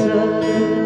sun.